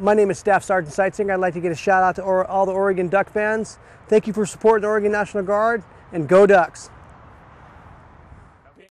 my name is Staff Sergeant Seitzinger. I'd like to get a shout out to all the Oregon Duck fans. Thank you for supporting the Oregon National Guard and go Ducks.